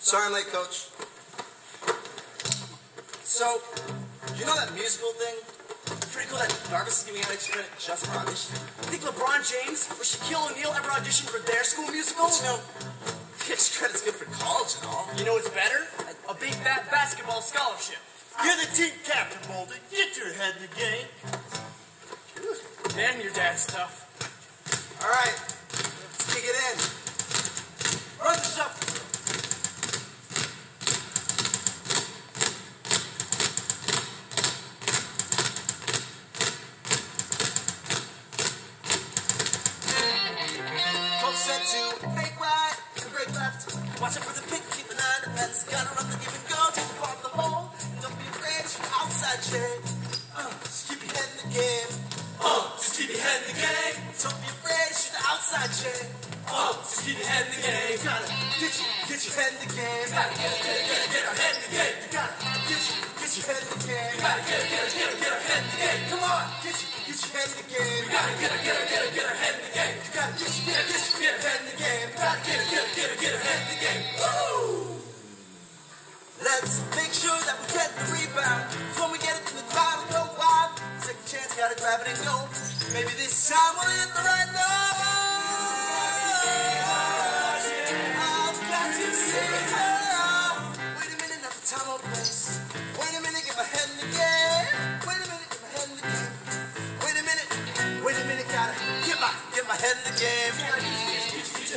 Sorry I'm late, coach. So, you know that musical thing? Pretty cool that Darbus is giving out extra credit just for audition. Think LeBron James or Shaquille O'Neal ever auditioned for their school musical? You know, the extra credit's good for college and all. You know what's better? A big fat basketball scholarship. You're the team captain, Moldy. Get your head in the game. Damn, your dad's tough. Watch out for the pick, keep an eye on the fence. Gotta run the give and go, the ball to the hole. Don't be afraid, shoot outside shade. Uh, just keep your head in the game. Uh, just keep your head in the game. Don't be afraid, shoot the outside shade. Uh, just keep your head in the game. You gotta get your, get your head in the game. You gotta get, get, get, get our head in the game. You gotta get your, get your head in the game. You gotta get, get, get, get our head in the game. Come on, get your, get your head in the game. You gotta get, get, get, get our head in the game. You gotta get, get, get, get our head in the game. You gotta get, get, get, head in the game. Woo! Let's make sure that we get the rebound. When we get it to the crowd, go wild. Second chance, gotta grab it and go. Maybe this time we'll hit the right note. I've got to see her. Wait a minute, not the time or place. Wait a minute, get my head in the game.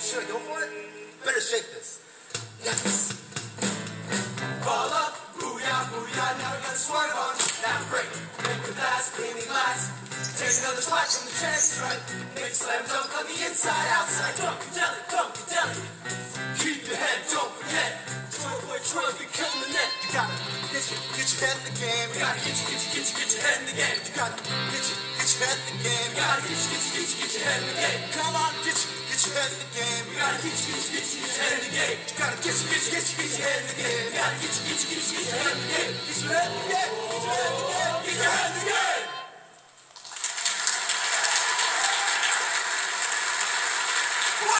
Should I go for it? Better shake this. Yes. Fall up, booyah, booyah. Now we got a swerve on. Now break, make the last, cleaning last. Take another swat from the chest, right? Make slam dunk on the inside, outside. Dunkadelic, dunkadelic. Keep your head, don't forget. Troy boy, Troy, become the net. You gotta get your, get your head in the game. You gotta get your, get your, get your, get your head in the game. You gotta get your, get your head in the game. You gotta get your, get your, get your, get your head in the game. Come on, get your, get your head in the game. Gotta get your, get your, get your, head in the game. Gotta get your, get your, get your, head in the game. Gotta get your, get your, get your, in the game. Get your head in the game. Get your head in the game. Get your head in the game.